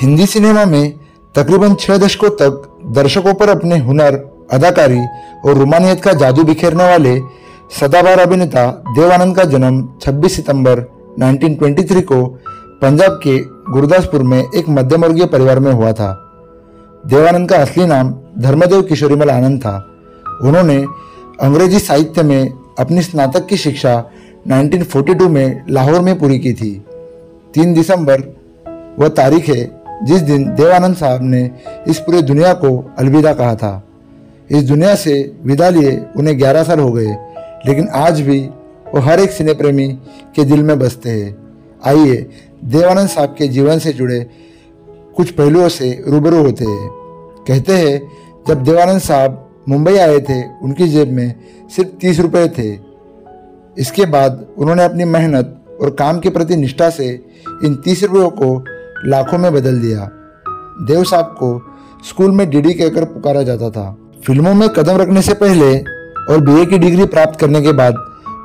Hindi cinema में तकरीबन छह दशकों तक दर्शकों पर अपने हुनर, अदाकारी और रुमानियत का जादू बिखेरने वाले सदाबहार अभिनेता देवानंद का जन्म 26 सितंबर 1923 को पंजाब के गुरदासपुर में एक मध्यम वर्गीय परिवार में हुआ था। देवानंद का असली नाम धर्मदेव किशोरीमल आनंद था। उन्होंने अंग्रेज़ी साहित्य में अपनी स्नातक की शिक्षा 1942 में लाहौर में पूरी की थी। 3 दिसंबर, वह तारीख है जिस दिन देवानंद साहब ने इस पूरे दुनिया को अलविदा कहा था, इस दुनिया से विदा लिए उन्हें 11 साल हो गए, लेकिन आज भी वो हर एक सिने प्रेमी के दिल में बसते हैं। आइए, देवानंद साहब के जीवन से जुड़े कुछ पहलुओं से रूबरू होते हैं। कहते हैं, जब देवानंद साहब मुंबई आए थे, उनकी जेब में सिर्फ़ तीस रुपये थे। इसके बाद उन्होंने अपनी मेहनत और काम के प्रति निष्ठा से इन तीस रुपयों को लाखों में बदल दिया। देव साहब को स्कूल में डीडी कहकर पुकारा जाता था। फ़िल्मों में कदम रखने से पहले और बीए की डिग्री प्राप्त करने के बाद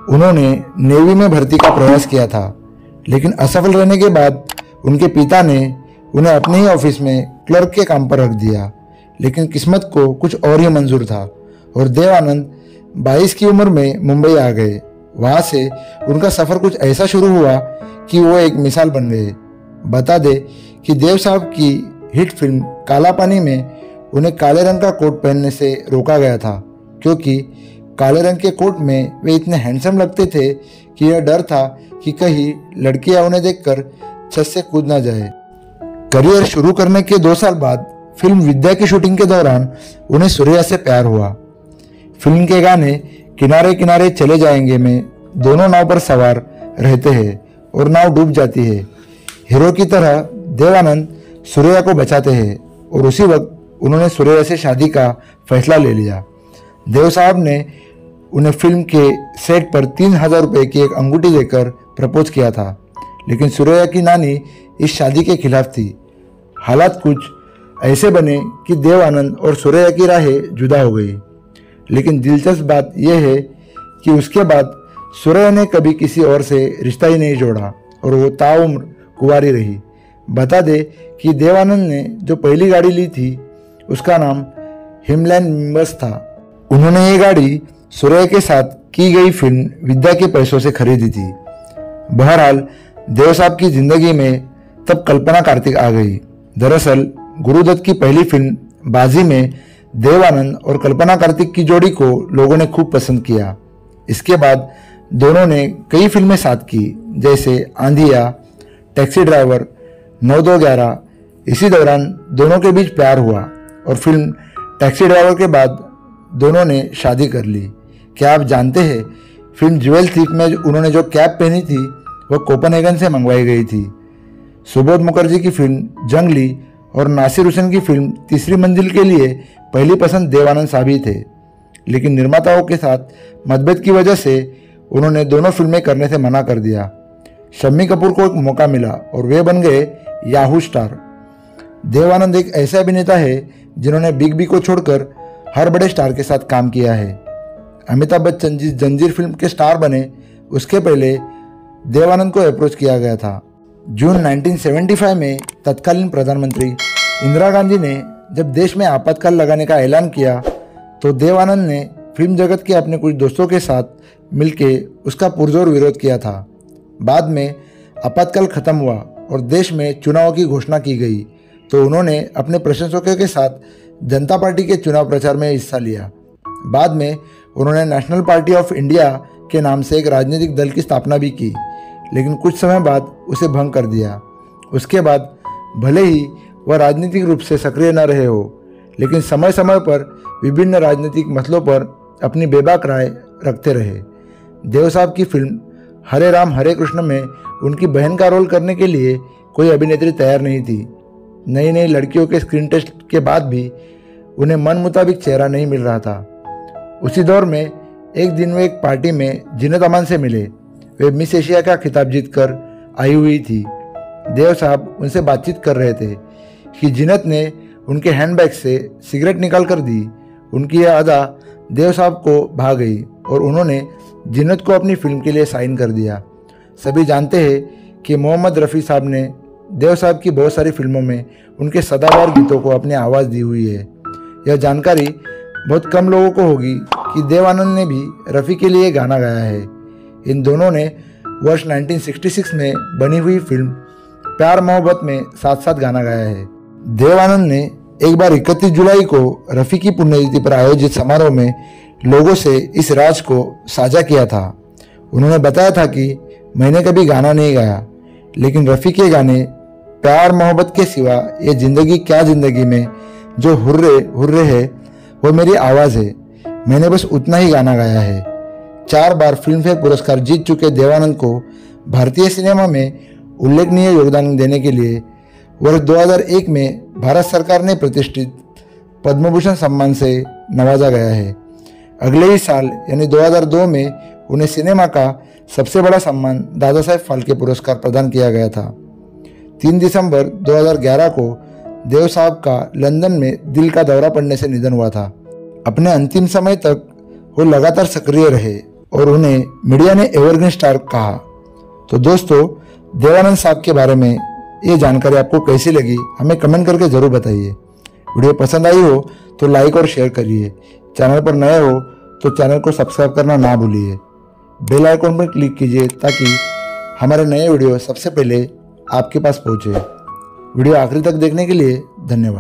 उन्होंने नेवी में भर्ती का प्रयास किया था। लेकिन असफल रहने के बाद उनके पिता ने उन्हें अपने ही ऑफ़िस में क्लर्क के काम पर रख दिया। लेकिन किस्मत को कुछ और ही मंजूर था और देवानंद 22 की उम्र में मुंबई आ गए। वहाँ से उनका सफ़र कुछ ऐसा शुरू हुआ कि वो एक मिसाल बन गए। बता दे कि देव साहब की हिट फ़िल्म काला पानी में उन्हें काले रंग का कोट पहनने से रोका गया था, क्योंकि काले रंग के कोट में वे इतने हैंडसम लगते थे कि यह डर था कि कहीं लड़कियाँ उन्हें देखकर छत से कूद ना जाए। करियर शुरू करने के दो साल बाद फ़िल्म विद्या की शूटिंग के दौरान उन्हें सूर्या से प्यार हुआ। फ़िल्म के गाने किनारे किनारे चले जाएँगे में दोनों नाव पर सवार रहते हैं और नाव डूब जाती है। हीरो की तरह देवानंद सूर्या को बचाते हैं और उसी वक्त उन्होंने सूर्या से शादी का फैसला ले लिया। देव साहब ने उन्हें फ़िल्म के सेट पर तीन हज़ार रुपये की एक अंगूठी देकर प्रपोज किया था, लेकिन सूर्या की नानी इस शादी के खिलाफ थी। हालात कुछ ऐसे बने कि देव आनंद और सूर्या की राहें जुदा हो गई। लेकिन दिलचस्प बात यह है कि उसके बाद सूर्या ने कभी किसी और से रिश्ता ही नहीं जोड़ा और वो ताउम्र कुंवारी रही। बता दे कि देवानंद ने जो पहली गाड़ी ली थी, उसका नाम हिमलैंड मिम्बस था। उन्होंने ये गाड़ी सूर्य के साथ की गई फ़िल्म विद्या के पैसों से खरीदी थी। बहरहाल, देव साहब की ज़िंदगी में तब कल्पना कार्तिक आ गई। दरअसल, गुरुदत्त की पहली फ़िल्म बाजी में देवानंद और कल्पना कार्तिक की जोड़ी को लोगों ने खूब पसंद किया। इसके बाद दोनों ने कई फ़िल्में साथ की, जैसे आंधिया टैक्सी ड्राइवर नौ दो ग्यारह, इसी दौरान दोनों के बीच प्यार हुआ और फ़िल्म टैक्सी ड्राइवर के बाद दोनों ने शादी कर ली। क्या आप जानते हैं, फ़िल्म ज्वेल थीप में उन्होंने जो कैप पहनी थी वह कोपनहेगन से मंगवाई गई थी। सुबोध मुखर्जी की फ़िल्म जंगली और नासिर हुसैन की फ़िल्म तीसरी मंजिल के लिए पहली पसंद देवानंद साहब थे लेकिन निर्माताओं के साथ मतभेद की वजह से उन्होंने दोनों फ़िल्में करने से मना कर दिया। शम्मी कपूर को एक मौका मिला और वे बन गए याहू स्टार देवानंद एक ऐसे अभिनेता है जिन्होंने बिग बी को छोड़कर हर बड़े स्टार के साथ काम किया है। अमिताभ बच्चन जिस जंजीर फ़िल्म के स्टार बने, उसके पहले देवानंद को अप्रोच किया गया था। जून 1975 में तत्कालीन प्रधानमंत्री इंदिरा गांधी ने जब देश में आपातकाल लगाने का ऐलान किया तो देवानंद ने फ़िल्म जगत के अपने कुछ दोस्तों के साथ मिलकर उसका पुरजोर विरोध किया था। बाद में आपातकाल खत्म हुआ और देश में चुनाव की घोषणा की गई तो उन्होंने अपने प्रशंसकों के साथ जनता पार्टी के चुनाव प्रचार में हिस्सा लिया। बाद में उन्होंने नेशनल पार्टी ऑफ़ इंडिया के नाम से एक राजनीतिक दल की स्थापना भी की, लेकिन कुछ समय बाद उसे भंग कर दिया। उसके बाद भले ही वह राजनीतिक रूप से सक्रिय न रहे हो, लेकिन समय समय पर विभिन्न राजनीतिक मसलों पर अपनी बेबाक राय रखते रहे। देव साहब की फ़िल्म हरे राम हरे कृष्ण में उनकी बहन का रोल करने के लिए कोई अभिनेत्री तैयार नहीं थी। नई नई लड़कियों के स्क्रीन टेस्ट के बाद भी उन्हें मन मुताबिक चेहरा नहीं मिल रहा था। उसी दौर में एक दिन वे एक पार्टी में जिनत अमान से मिले। वे मिस एशिया का खिताब जीतकर आई हुई थी। देव साहब उनसे बातचीत कर रहे थे कि जिनत ने उनके हैंडबैग से सिगरेट निकाल कर दी। उनकी यह अदा देव साहब को भा गई और उन्होंने जिन्नत को अपनी फ़िल्म के लिए साइन कर दिया। सभी जानते हैं कि मोहम्मद रफ़ी साहब ने देव साहब की बहुत सारी फ़िल्मों में उनके सदाबहार गीतों को अपनी आवाज़ दी हुई है। यह जानकारी बहुत कम लोगों को होगी कि देव आनंद ने भी रफ़ी के लिए गाना गाया है। इन दोनों ने वर्ष 1966 में बनी हुई फ़िल्म प्यार मोहब्बत में साथ साथ गाना गाया है। देव आनंद ने एक बार इकतीस जुलाई को रफ़ी की पुण्यतिथि पर आयोजित समारोह में लोगों से इस राज को साझा किया था। उन्होंने बताया था कि मैंने कभी गाना नहीं गाया, लेकिन रफ़ी के गाने प्यार मोहब्बत के सिवा ये ज़िंदगी क्या ज़िंदगी में जो हुर्रे हुर्रे है, वो मेरी आवाज़ है। मैंने बस उतना ही गाना गाया है। चार बार फ़िल्म फेयर पुरस्कार जीत चुके देवानंद को भारतीय सिनेमा में उल्लेखनीय योगदान देने के लिए वर्ष 2001 में भारत सरकार ने प्रतिष्ठित पद्म भूषण सम्मान से नवाजा गया है। अगले ही साल, यानी 2002 में, उन्हें सिनेमा का सबसे बड़ा सम्मान दादा साहेब फाल्के पुरस्कार प्रदान किया गया था। 3 दिसंबर 2011 को देव साहब का लंदन में दिल का दौरा पड़ने से निधन हुआ था। अपने अंतिम समय तक वो लगातार सक्रिय रहे और उन्हें मीडिया ने एवरग्रीन स्टार कहा। तो दोस्तों, देवानंद साहब के बारे में ये जानकारी आपको कैसी लगी, हमें कमेंट करके ज़रूर बताइए। वीडियो पसंद आई हो तो लाइक और शेयर करिए। चैनल पर नए हो तो चैनल को सब्सक्राइब करना ना भूलिए। बेल आइकॉन पर क्लिक कीजिए ताकि हमारे नए वीडियो सबसे पहले आपके पास पहुँचे। वीडियो आखिरी तक देखने के लिए धन्यवाद।